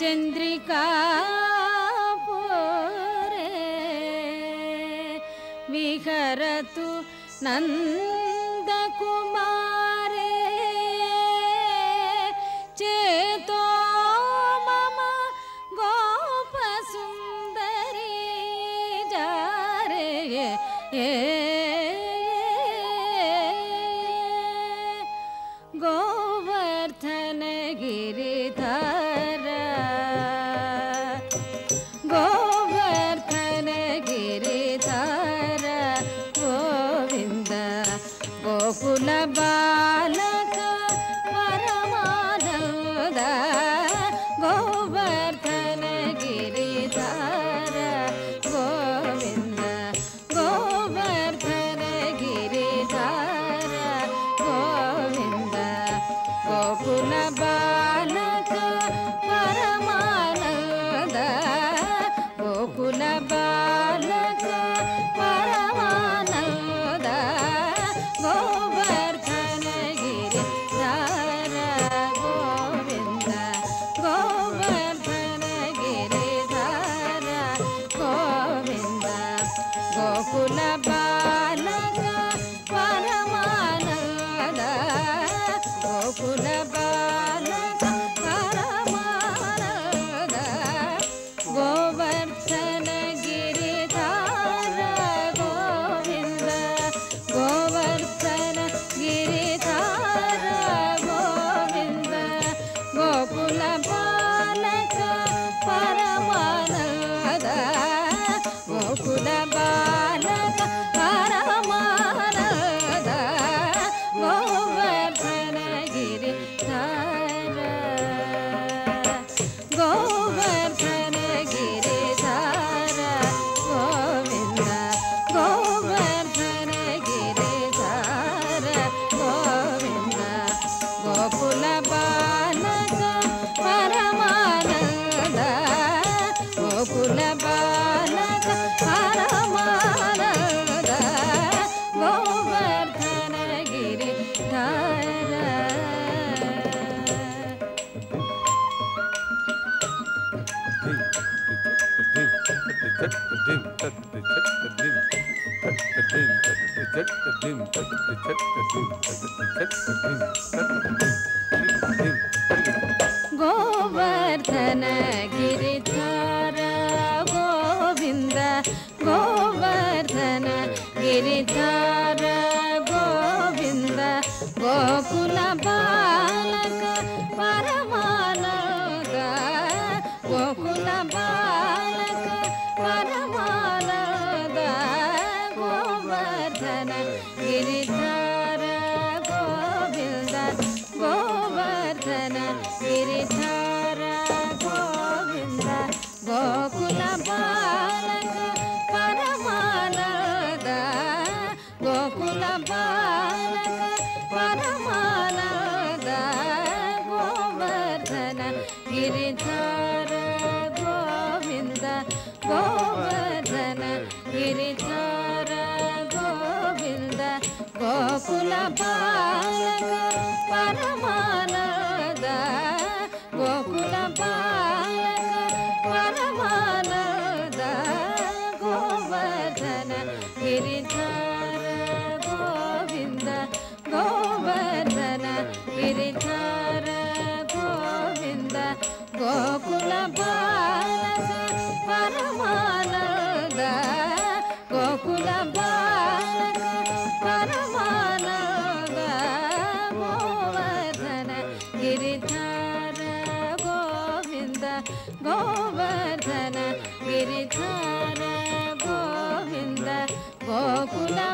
चन्द्रिका पोरे विहरतु नन्द गिरिधर गोविन्द गोकुलबा पापा गोवर्धन गिरिधार गोविन्द गोपुला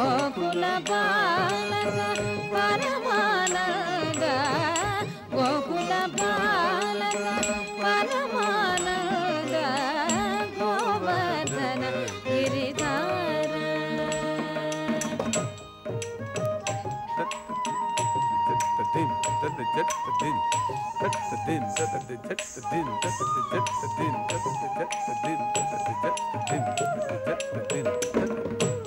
గోకుల బాలగా పరమానగా గోకుల బాలగా పరమానగా గోవర్ధన గిరిధార తత్తదిన్ తత్తదిన్ తత్తదిన్ తత్తదిన్ తత్తదిన్ తత్తదిన్ తత్తదిన్ తత్తదిన్ తత్తదిన్ తత్తదిన్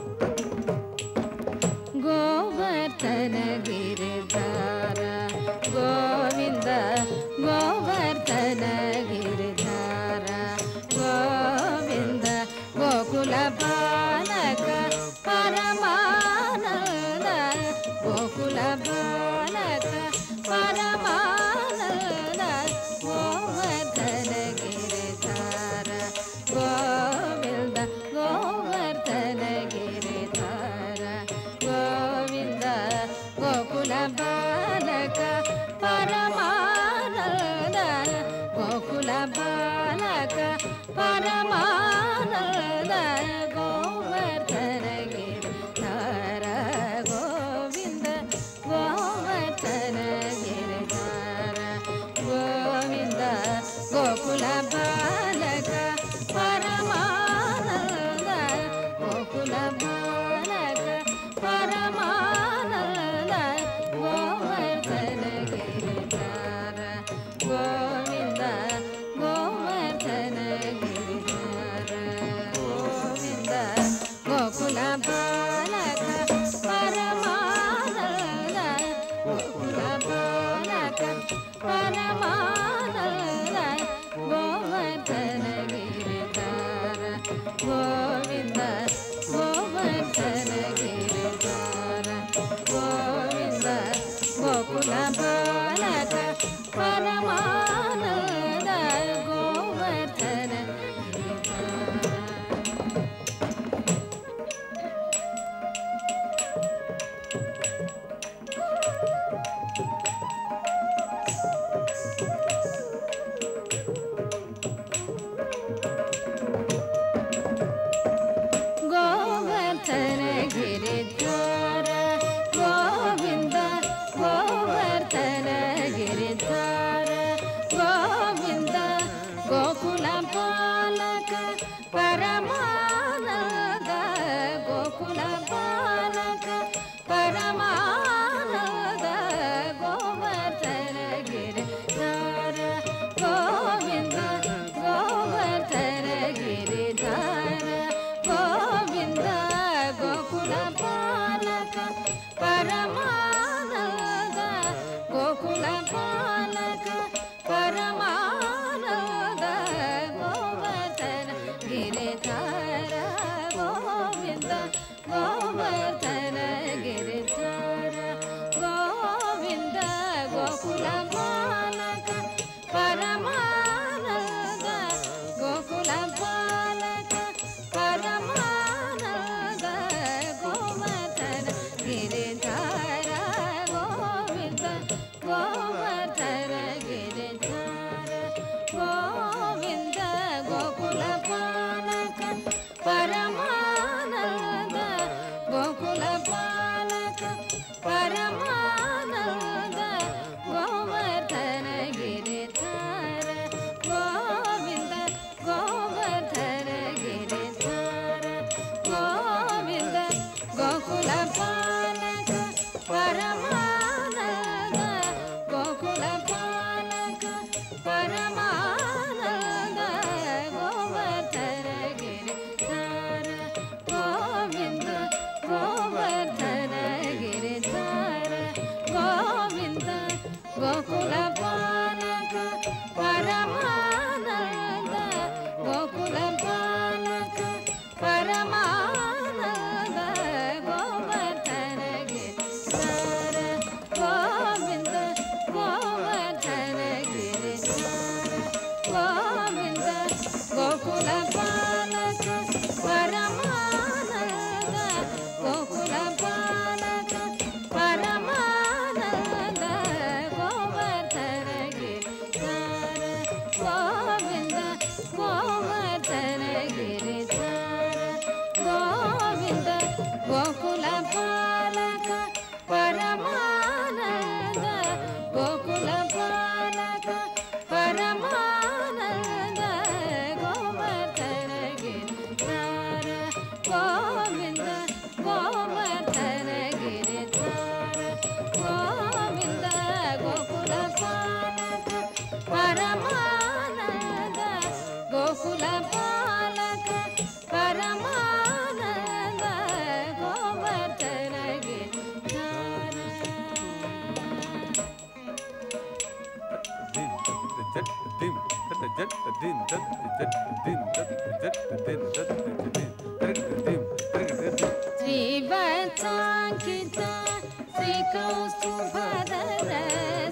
कौ सुभाता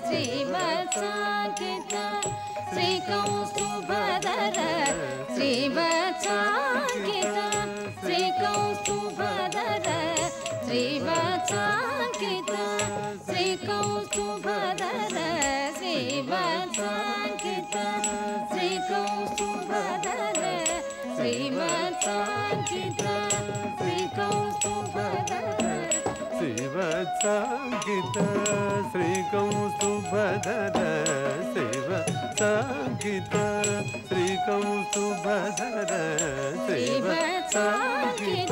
श्री कौ सुभागीता श्री कौ सुभागीता Shri साङ्कित श्रीकौस्तुभधर Shiv साङ्कित श्रीकौस्तुभधर Shiv साङ्कित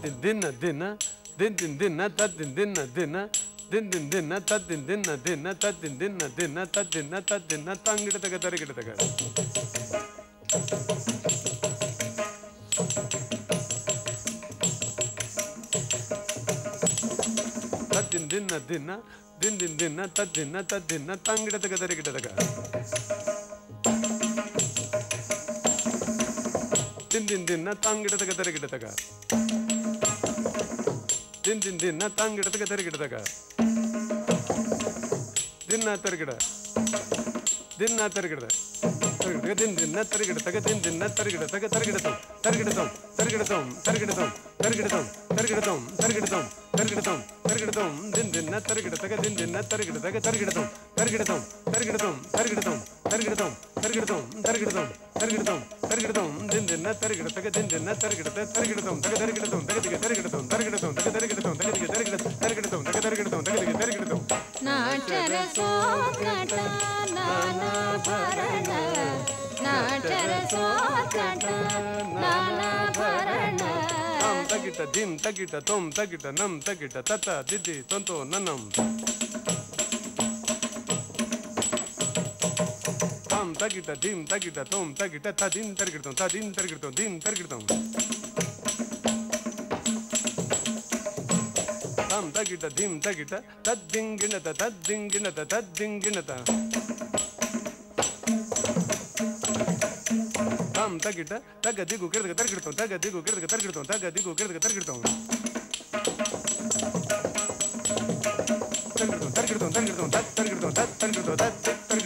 din dinna dinna din din dinna ta din dinna dinna din din dinna ta din dinna dinna ta din dinna dinna ta dinna ta din din tarigidataka ta din dinna dinna din din dinna ta dinna ta dinna tangidataka tarigidataka din din dinna tangidataka tarigidataka தின் தின் தின்னா தங்கிட்டதுக்கு தெருக்கிட்டதக்க? தின்னா தெருக்கிட தின்னா தெருக்கிட தெருக்கிட்டக்க தின் தின்னா தெருக்கிடத்தக்க தின் தின்னா தெருக்கிடத்தக்க தெருக்கிடத்தோம் தெருக்கிடத்தோம் தெருக்கிடத்தோம் தெருக்கிடத்தோம் தெருக்கிடத்தோம் தெருக்கிடத்தோம் தெருக்கிடத்தோம் தெருக்கிடத்தோம் தெருக்கிடத்தோம் தின் தின்னா தெருக்கிடத்தக்க தின் தின்னா தெருக்கிடத்தக்க தெருக்கிடத்தோம் தெருக்கிடத்தோம் தெருக்கிடத்தோம் தெருக்கிடத்தோம் தெருக்கிடத்தோம் தருகிடுதோம் தருகிடுதோம் தருகிடுதோம் தருகிடுதோம் தருகிடுதோம் தின்ன தருகிட தக தின்ன தருகிடத்த தருகிடுதோம் தக தருகிடுதோம் தக திக தருகிடுதோம் தருகிடுதோம் தக தருகிடுதோம் தக திக தருகிட தருகிடுதோம் தக தருகிடுதோம் தக திக தருகிடுதோம் நாட்டரசோ நானா பரண நாட்டரசோ நானா பரண தகிட்ட தின் தகிட்ட தொம் தகிட்ட நம் தகிட்ட தத்த திதி தொந்தோ நன்னம் తగిట దిం తగిట తోం తగిట త దిం తరిగిడతాం త దిం తరిగిడతాం దిం తరిగిడతాం తాం తగిట దిం తగిట తద్దింగిణత తద్దింగిణత తద్దింగిణత తాం తగిట తగ దిగు కిరదగ తరిగిడతాం తగ దిగు కిరదగ తరిగిడతాం తగ దిగు కిరదగ తరిగిడతాం తరిగిడతాం తరిగిడతాం తరిగిడతాం తరిగిడతాం తరిగిడతాం తరిగిడతాం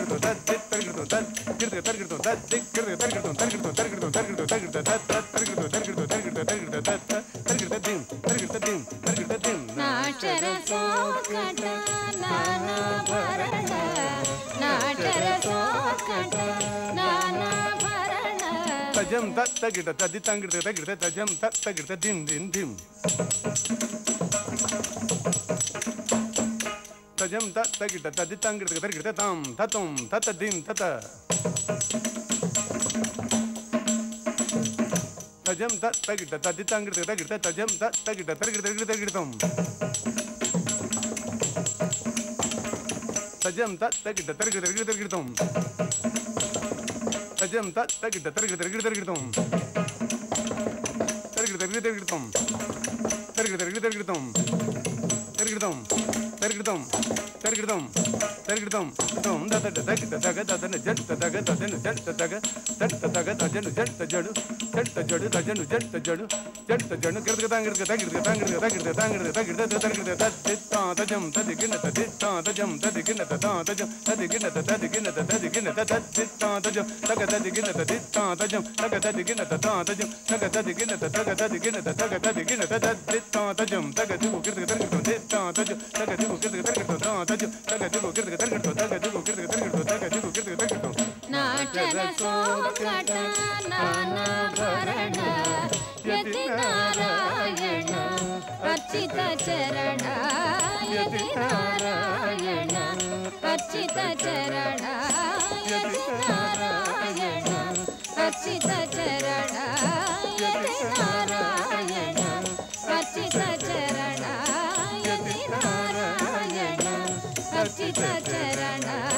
தஜம் தத்த கிட்ட ததி தங்கிட்ட தகிட்ட தஜம் தத்த கிட்ட din din din. tajam ta ta kita ta di tang gita gita tam ta tum ta ta din ta ta tajam ta ta kita ta di tang gita tajam ta ta kita ta gita gita gita tum tajam ta ta kita ta gita gita gita tum tajam ta ta kita ta gita gita gita tum ta gita ta ta పెరిగిడదాం పెరిగిడదాం పెరిగిడదాం పెరిగిడదాం దం దగ దగ దగ దగ జడ దగ దగ జడ దగ దగ ಜಂಟ ಜಡು ತಜನು ಜಂಟ ಜಡು ಜಂಟ ಜನು ಗಿರ್ಗ ತಂಗಿರ್ಗ ತಂಗಿರ್ಗ ತಂಗಿರ್ಗ ತಂಗಿರ್ಗ ತಂಗಿರ್ಗ ತಂಗಿರ್ಗ ತಂಗಿರ್ಗ ತತ್ತಿತ್ತಾ ತಜಂ ತದಿ ಗಿನ್ನತ ತಿತ್ತಾ ತಜಂ ತದಿ ಗಿನ್ನತ ತಾ ತಜಂ ತದಿ ಗಿನ್ನತ ತದಿ ಗಿನ್ನತ ತದಿ ಗಿನ್ನತ ತತ್ತಿತ್ತಾ ತಜಂ ತಗ ತದಿ ಗಿನ್ನತ ತಿತ್ತಾ ತಜಂ ತಗ ತದಿ ಗಿನ್ನತ ತಾ ತಜಂ ತಗ ತದಿ ಗಿನ್ನತ ತಗ ತದಿ ಗಿನ್ನತ ತಗ ತದಿ ಗಿನ್ನತ ತತ್ತಿತ್ತಾ ತಜಂ ತಗ ದಿಗು ಗಿರ್ಗ ತಂಗಿರ್ಗ ತಿತ್ತಾ ತಜಂ ತಗ ದಿಗು ಗಿರ್ಗ ತಂಗಿರ್ಗ ತಾ ತಜಂ ತಗ ದಿಗು ಗಿರ್ಗ ತಂಗಿರ್ಗ ತಗ ದಿಗು ಗಿರ್ಗ ತಂಗಿರ್ಗ ತಗ ದಿಗು ಗಿರ್ಗ ತಂಗಿರ್ಗ ನಾಟನ ಸೋಕಟ ನಾನು अर्चित चरणाय नारायण अर्चित चरणाय नारायण अर्चित चरणाय नारायण अर्चित चरणाय नारायण अर्चित चरणाय